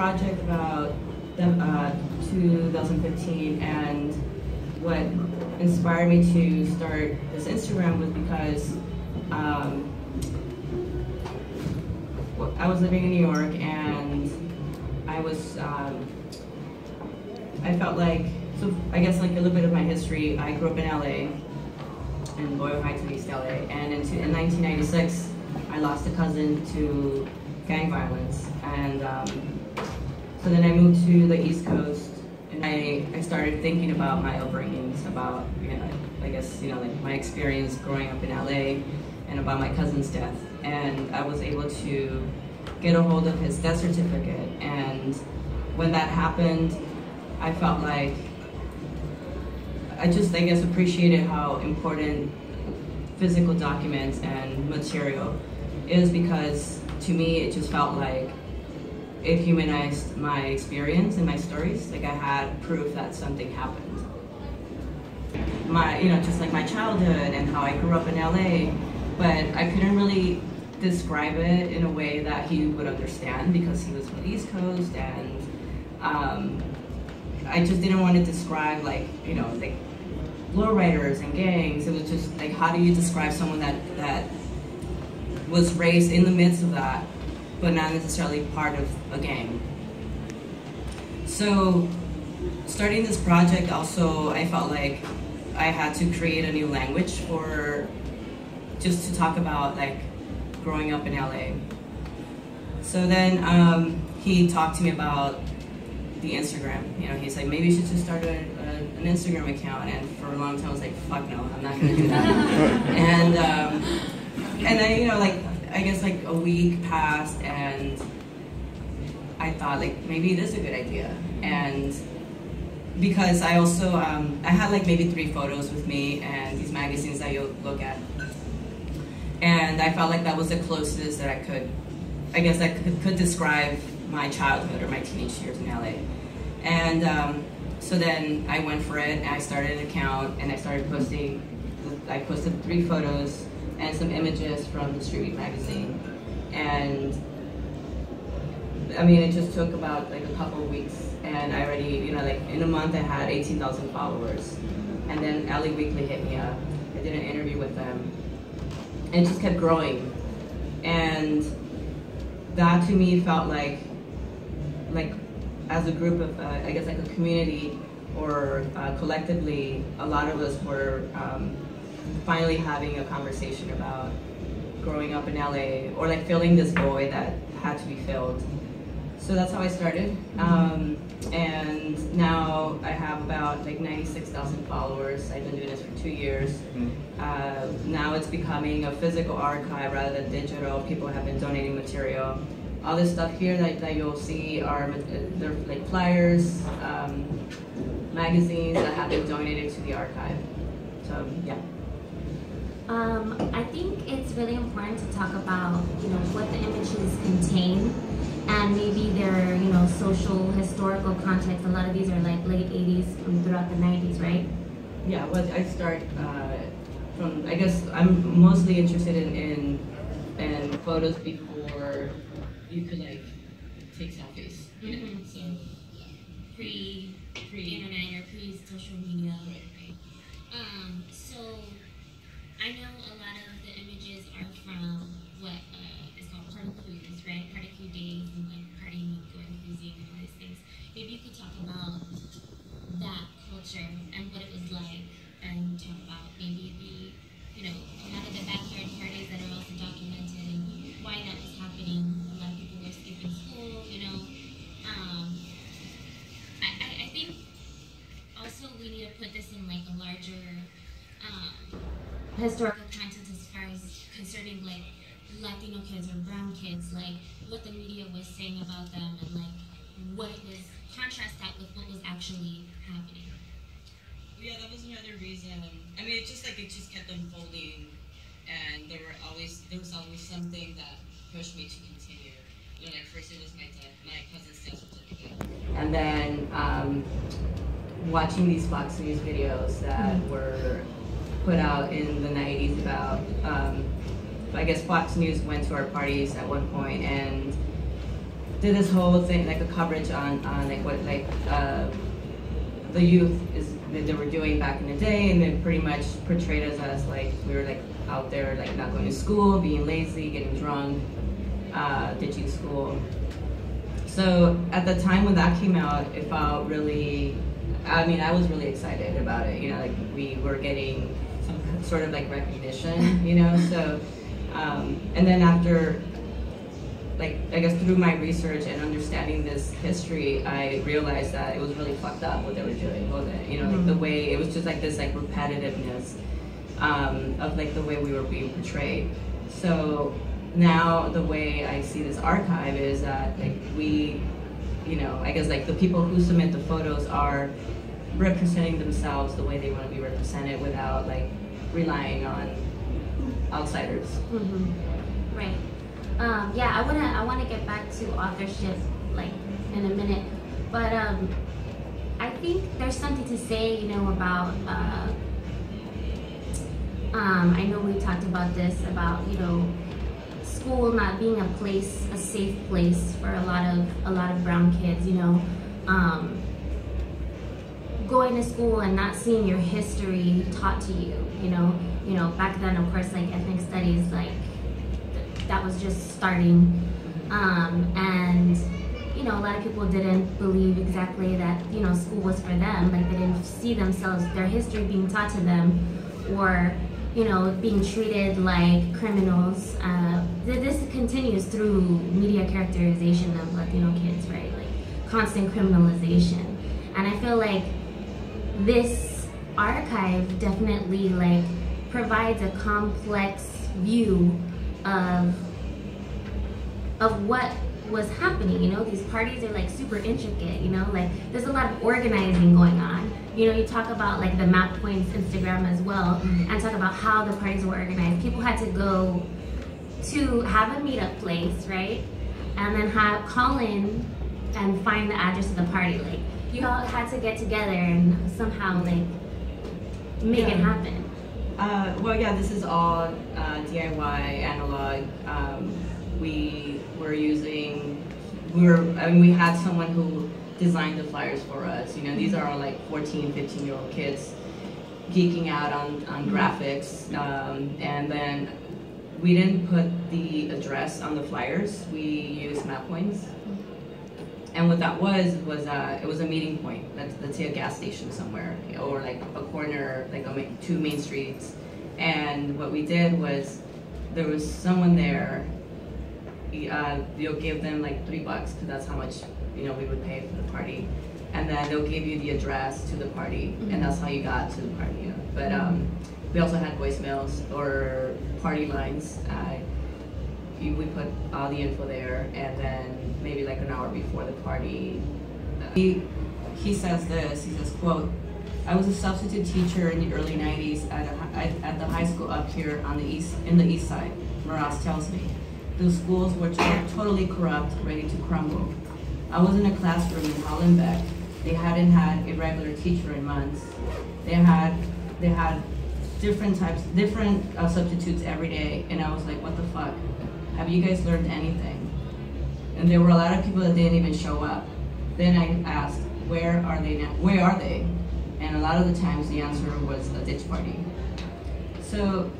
project about uh, 2015, and what inspired me to start this Instagram was because um, I was living in New York, and I was um, I felt like so I guess like a little bit of my history. I grew up in LA, in Boyle Heights, East LA, and in, in 1996, I lost a cousin to gang violence, and um, so then I moved to the East Coast, and I, I started thinking about my upbringings, about you know, I guess you know like my experience growing up in LA, and about my cousin's death, and I was able to get a hold of his death certificate, and when that happened, I felt like I just, I guess, appreciated how important physical documents and material is because to me it just felt like it humanized my experience and my stories. Like I had proof that something happened. My, you know, just like my childhood and how I grew up in LA, but I couldn't really describe it in a way that he would understand because he was from the East Coast and um, I just didn't want to describe like, you know, like lowriders and gangs. It was just like, how do you describe someone that, that was raised in the midst of that, but not necessarily part of a gang? So starting this project also, I felt like I had to create a new language for just to talk about like growing up in LA. So then um, he talked to me about the Instagram. You know, he's like, maybe you should just start a, a, an Instagram account. And for a long time, I was like, fuck no, I'm not gonna do that. and um, and then you know, like I guess like a week passed, and I thought like maybe it is a good idea. And because I also um, I had like maybe three photos with me and these magazines that you'll look at, and I felt like that was the closest that I could, I guess I could, could describe my childhood or my teenage years in LA. And um, so then I went for it and I started an account and I started posting, I posted three photos and some images from the Street Beat magazine. And I mean, it just took about like a couple of weeks and I already, you know, like in a month I had 18,000 followers. And then LA Weekly hit me up. I did an interview with them. And it just kept growing. And that to me felt like like as a group of, uh, I guess like a community or uh, collectively, a lot of us were um, finally having a conversation about growing up in LA or like filling this void that had to be filled. So that's how I started. Um, and now I have about like 96,000 followers. I've been doing this for two years. Mm-hmm. Uh, now it's becoming a physical archive rather than digital. People have been donating material all this stuff here that, that you'll see are they're like flyers, um, magazines that have been donated to the archive. So yeah. Um, I think it's really important to talk about you know what the images contain and maybe their you know social historical context. A lot of these are like late 80s and throughout the 90s, right? Yeah. Well, I start uh, from I guess I'm mostly interested in in, in photos before you could like take selfies. You know? Mm-hmm. So pre pre internet or pre social media. Right, right. Um, so I know a lot of the images are from what uh, is called party right? Party days and like partying and going and all these things. Maybe you could talk about that culture and what it was like and talk about maybe the you know, a lot of the backyard parties that are also documented and why that was happening put this in like a larger um, historical context as far as concerning like Latino kids or brown kids, like what the media was saying about them and like what it was, contrast that with what was actually happening. Yeah, that was another reason. I mean, it just like it just kept unfolding, and there were always there was always something that pushed me to continue. You know, like first it was my death, my cousin's death certificate, and then um, watching these Fox News videos that were put out in the 90s about, um, I guess Fox News went to our parties at one point and did this whole thing, like a coverage on, on like what like uh, the youth is that they were doing back in the day, and then pretty much portrayed us as like we were like out there like not going to school, being lazy, getting drunk, uh, ditching school. So at the time when that came out, it felt really. I mean, I was really excited about it. You know, like we were getting some sort of like recognition. You know, so um, and then after like I guess through my research and understanding this history, I realized that it was really fucked up what they were doing, wasn't it? You know, like the Mhm. way it was just like this like repetitiveness um, of like the way we were being portrayed. So now the way I see this archive is that like we, you know, I guess like the people who submit the photos are representing themselves the way they want to be represented without like relying on outsiders. hmm Right. Um, yeah, I wanna I wanna get back to authorship like in a minute, but um, I think there's something to say, you know, about. Uh, um, I know we talked about this about you know school not being a place, a safe place for a lot of a lot of brown kids. You know, um, going to school and not seeing your history taught to you. You know, you know back then, of course, like ethnic studies, like th- that was just starting, um, and you know a lot of people didn't believe exactly that you know school was for them. Like they didn't see themselves, their history being taught to them, or you know being treated like criminals. Uh, th- this continues through media characterization of Latino kids, right? Like constant criminalization, and I feel like this archive definitely like provides a complex view of of what was happening you know? These parties are like super intricate you know? Like there's a lot of organizing going on. You know you talk about like the map points instagram as well mm-hmm. and talk about how the parties were organized. People had to go to have a meetup place right? And then have call in and find the address of the party. Like you all had to get together and somehow like make it happen Uh, well, yeah, this is all uh, DIY analog. Um, we were using, we were, I mean, we had someone who designed the flyers for us. You know, these are all like 14, 15 year old kids geeking out on, on graphics. Um, and then we didn't put the address on the flyers, we used map points. And what that was was uh, it was a meeting point. Let's, let's say a gas station somewhere, or like a corner, like a, two main streets. And what we did was there was someone there. Uh, you'll give them like three bucks because that's how much you know we would pay for the party, and then they'll give you the address to the party, and that's how you got to the party. You know? But um, we also had voicemails or party lines. Uh, you, we put all the info there, and then maybe like an hour before the party, uh, he he says this. He says, "quote I was a substitute teacher in the early '90s at a, at, the high school up here on the east in the east side." Maras tells me, "The schools were to- totally corrupt, ready to crumble. I was in a classroom in Hollenbeck. They hadn't had a regular teacher in months. They had they had different types, different uh, substitutes every day, and I was like, what the fuck? Have you guys learned anything? And there were a lot of people that didn't even show up. Then I asked, where are they now? Where are they? And a lot of the times the answer was a ditch party. So